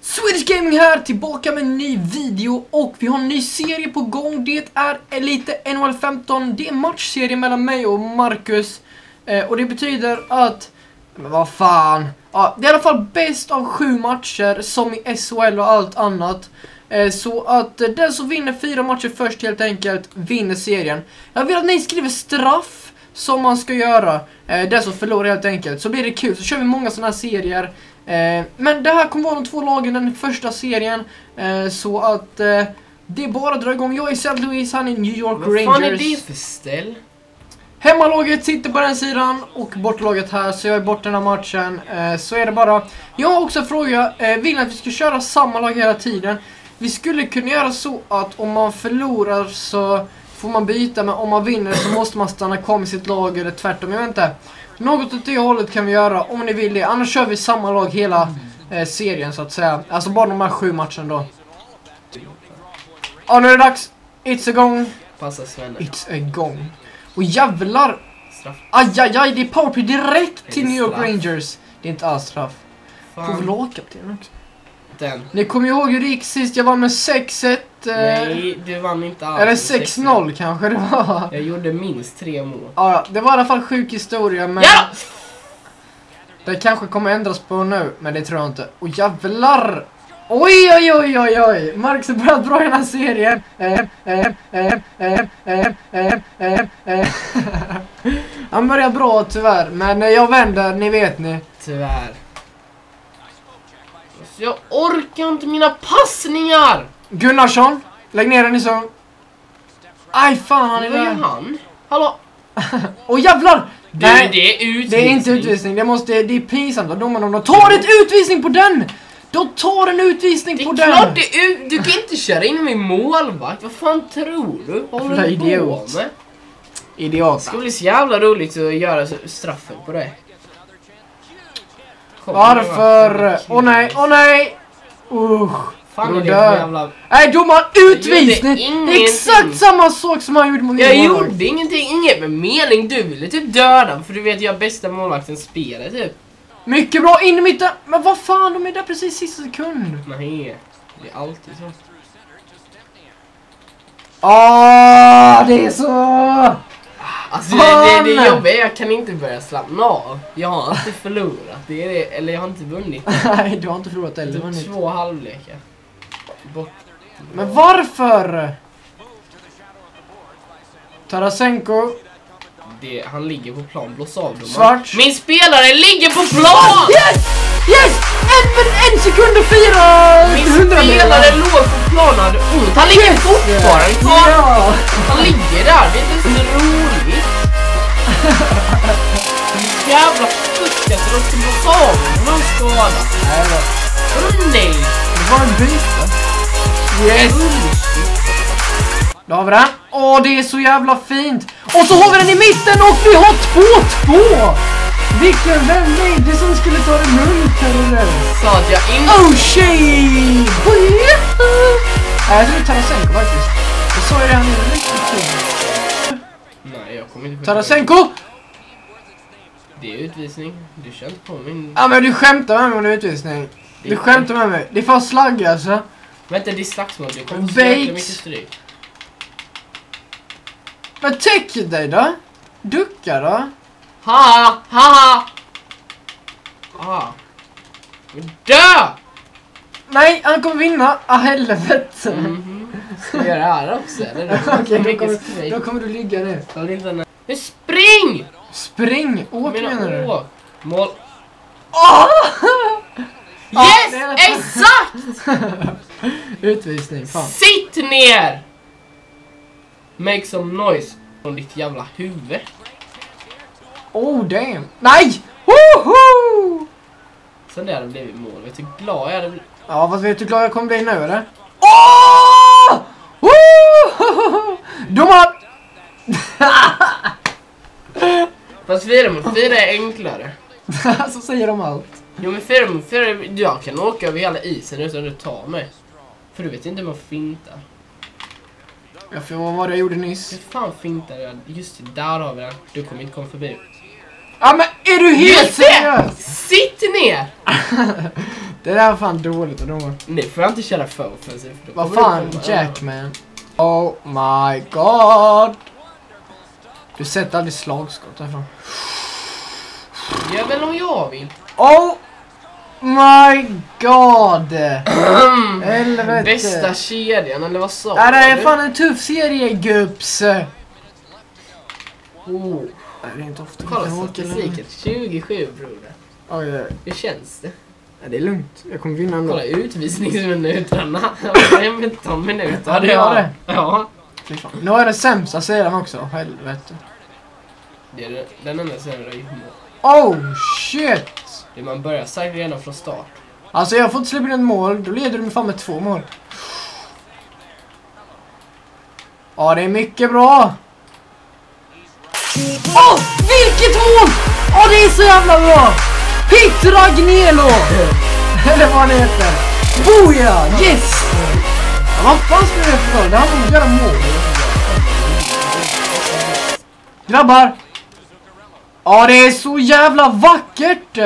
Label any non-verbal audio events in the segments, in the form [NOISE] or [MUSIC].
Swedish Gaming här, tillbaka med en ny video och vi har en ny serie på gång. Det är Elite NHL 15. Det är matchserie mellan mig och Marcus. Eh, och det betyder att, men vad fan. Ja, det är i alla fall bäst av sju matcher som i SHL och allt annat. Eh, så att eh, den som vinner fyra matcher först helt enkelt vinner serien. Jag vill att ni skriver straff som man ska göra. Eh, den som förlorar helt enkelt. Så blir det kul. Så kör vi många sådana här serier. Men det här kommer vara de två lagen den första serien. Så att det är bara att dra igång. Jag är St. Louis, han är New York Vad Rangers. fan är det för ställ? Hemmalaget sitter på den sidan och bortlaget här, så jag är bort den här matchen. Så är det bara. Jag har också en fråga. Vill ni att vi ska köra samma lag hela tiden? Vi skulle kunna göra så att om man förlorar så får man byta, men om man vinner så måste man stanna kvar med sitt lag eller tvärtom. Jag vet inte. Något åt det hållet kan vi göra om ni vill det. Annars kör vi samma lag hela eh, serien så att säga. Alltså bara de här sju matcherna då. Ja, nu är det dags. It's igång. Passa Svenne. It's igång. Och jävlar! Straff. Aj, aj, aj, det är powerplay direkt till New York straff? Rangers. Det är inte alls straff. Får väl lagkapten också. Den. Ni kommer ihåg hur det gick sist? Jag vann med 6-1. Eh, Nej, du vann inte alls. eller med 6-0 kanske det var. Jag gjorde minst tre mål. Ja, det var i alla fall sjuk historia men Ja! det kanske kommer ändras på nu. Men det tror jag inte. Och jävlar! Oj, oj, oj, oj, oj! Marcus har börjat bra i den här serien. Eh, eh, eh, eh, eh, eh, eh, eh. [LAUGHS] Han börjar bra tyvärr, men jag vänder, ni vet ni. Tyvärr. Alltså, jag orkar inte mina passningar! Gunnarsson, lägg ner den i zon. Aj fan, han är Vad gör där. han? Hallå? [LAUGHS] Åh jävlar! Du, Nej, det är utvisning. det är inte utvisning. Det, måste, det är pinsamt av domarna om de tar ett utvisning på den! De tar en utvisning Det på är den! klart det är. Du kan inte köra in min målvakt. Vad fan tror du? Vad håller du på idiot. med? Det Idiot. ska bli så jävla roligt att göra så- straffen på det. Varför? Åh nej, åh nej! Usch. Fan är det för jävla... Nej domaren, utvisning! Det är exakt samma sak som han gjorde mot Jag gjorde ingenting, inget med mening. Du ville typ döda för du vet jag är bästa målvakten spelet typ. Mycket bra, in i mitten! Men vad fan, de är där precis sista sekund. Nej, det är alltid så. Åh, det är så... Alltså det, det, det Fan! jobbiga jag kan inte börja slappna av. Jag har inte förlorat, det är det, eller jag har inte vunnit. [LAUGHS] Nej, du har inte förlorat eller Typ vunnit. två halvlekar. Bort. Men varför? Tarasenko. Det, han ligger på plan, blås av domaren. Svart. Min spelare ligger på plan! Yes! Yes! En, en sekund och fyra Min spelare låg på plan och hade ont. Han ligger Yes! fortfarande kvar. Ja! Han ligger där, det är inte så roligt. [LAUGHS] Jävla fucket, de ska blåsa av han skadad. Nej då. Vadå nej? Det var en byte. Yes! Då har vi den. Åh, det är så jävla fint. Och så har vi den i mitten och vi har 2-2! Vilken vändning! Det som skulle ta det lugnt här. Sa att jag inte... Oh shit! Nej, jag tror det Tarasenko Tarasenko! Det är utvisning. Du inte på min... Ja men du skämtar med mig om det är utvisning. Du skämtar med mig. Det är fan slagg alltså. Vänta, det är slagsmål. Det kommer få så mycket stryk. Men täck dig då! Ducka då! Ha! Ha! Ha! Men dö! Nej, han kommer vinna! Ah helvete! Mhm. Ska vi göra det här också eller? [LAUGHS] Okej, då, kommer, stryk. då kommer du ligga ner. Men spring! Spring! Åk Jag menar du? åk. Mål. [LAUGHS] Ja, Yes! Exakt! [LAUGHS] Utvisning, fan. Sitt ner! Make some noise från ditt jävla huvud. Oh damn! Nej! Woho! Sen det hade blivit mål. Vet du hur glad jag hade blivit? Ja, vad vet du hur glad jag kommer bli nu eller? Åh! Woho! [LAUGHS] Domaren! Fast 4 mot 4 är enklare. [LAUGHS] Så säger de allt. Jo men 4 mot 4, jag kan åka över hela isen utan att du tar mig. För du vet inte hur man fintar. Ja, för vad var det jag gjorde nyss? Hur fan fintade jag? Just det, där har vi den. Du kommer inte komma förbi. Ja men är du helt Just seriös? Sitt ner! [LAUGHS] Det där var fan dåligt domaren. Nej, får jag inte köra för offensivt. Vad fan, Jackman. Oh my god. Du sätter aldrig slagskott därifrån. Gör väl om jag vill. Oh my god. [CLEARS THROAT] Helvete. Bästa kedjan, eller vad sa Ja, det är du? fan en tuff serie gubbs. Oh. det är inte ofta Kolla statistiken. 27 broder. Oj, oj. Hur känns det? Ja, det är lugnt. Jag kommer vinna ändå. Kolla utvisningsminuterna. [LAUGHS] 15 minuter. Ja, det gör det. Ja. Fy fan. Nu jag den sämsta serien också. Helvete. Det är den enda serien där mål. Oh shit. Det man börjar sagt redan från start. Alltså jag får inte släppa in ett mål. Då leder du med fan med två mål. Ja, det är mycket bra. Åh, vilket mål! Åh, det är så jävla bra! Pit Ragnelo! Eller vad han heter. Boja! Yes! Vad fan spelar det för roll? Det handlar om att göra mål. Grabbar! Ja, det är så jävla vackert!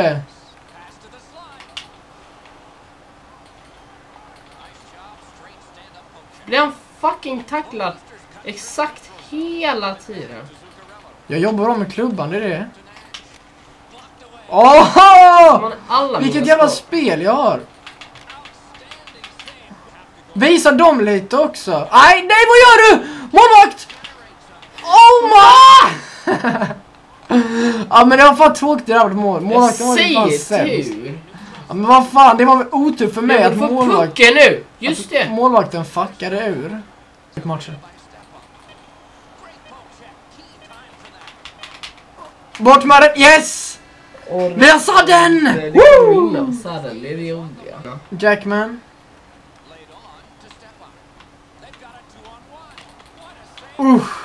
Blir han fucking tacklad exakt hela tiden? Jag jobbar bra med klubban, det är det. Åh! Vilket jävla spel jag har! Visa dem lite också. Nej, nej vad gör du? Målvakt! Oh my! [LAUGHS] ja men det var fan tråkigt det där med mål. Jag Målvakten var ju fan sämst. Ja, men vad fan, det var väl otur för mig Jag att vill få målvakt, pucken nu! Just det! målvakten fuckade ur. Matchen. Bort med den, yes! Vi har är Woo! vinna sudden, det är det jobbiga. Ja. Jackman. Usch.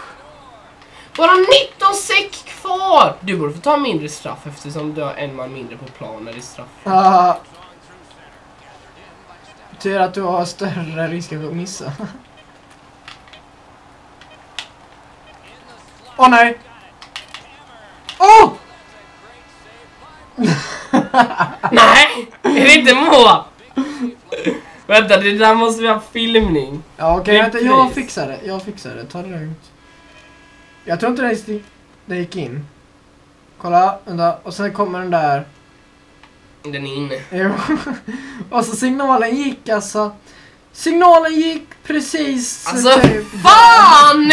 Bara 19 säck kvar! Du borde få ta mindre straff eftersom du har en man mindre på plan när det är straff. Uh, tur att du har större risk att missa. Åh oh, nej! Åh! Oh! Nej! Är det inte mål? Vänta, det där måste vi ha filmning. Ja okej, vänta, jag fixar det. Jag fixar det. Ta det lugnt. Jag tror inte det, sti- det gick in. Kolla, vänta. Och sen kommer den där. Den är inne. [LAUGHS] Jo. Och så signalen gick alltså. Signalen gick precis. Alltså typ. fan!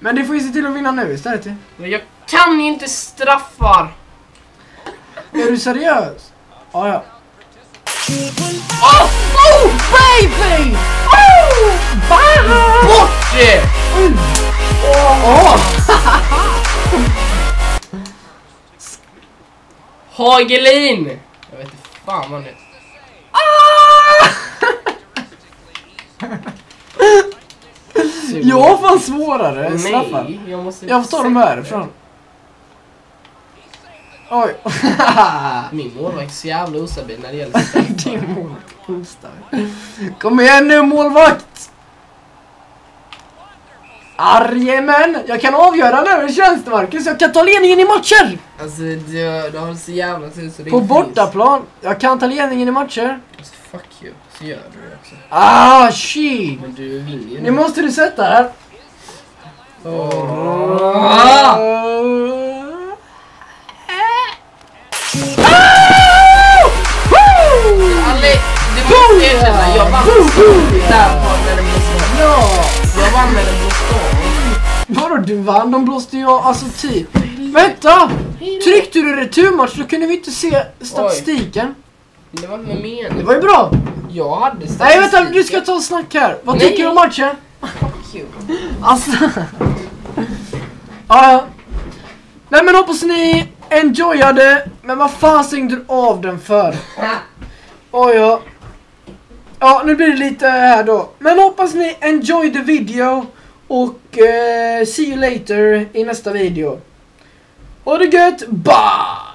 Men det får ju se till att vinna nu istället. ju. Men jag kan inte straffar. Är du seriös? Ja, ja. Oh! Oh baby! Oh! Baha! Bort det! Åh! Hagelin! Jag vet inte fan vad det är. Sur. [LAUGHS] Jag har fan svårare straffar. Jag måste... Jag får ta dem härifrån. Oj. [LAUGHS] Min målvakt är så jävla ostabil när det gäller [LAUGHS] straffar. Din målvakt hostar. Kom igen nu målvakt! Arjemän! Jag kan avgöra nu, hur känns det Marcus? Jag kan ta ledningen i matcher! Alltså du, du har så jävla tur så det På bortaplan. Jag kan ta ledningen i matcher. Alltså, fuck you, så gör du det också. Ah, shit! Men du vinner ju Nu måste du sätta här. Åh. Ali, måste erkänna, jag vann där på när den blåste av. Ja! Jag vann när den blåste av. Vadå du vann? De blåste ju alltså typ. Vänta! Tryckte du returmatch då kunde vi inte se statistiken. Det var inte med Det var ju bra. Jag hade Nej vänta, du ska ta och snack här. Vad Nej. tycker du om matchen? Alltså. ja, ja. Nej men hoppas ni enjoyade. Men vad fan stängde du av den för? Oj ja. Ja, nu blir det lite här då. Men hoppas ni enjoy the video. Och uh, see you later i nästa video. Ha det gött, bye!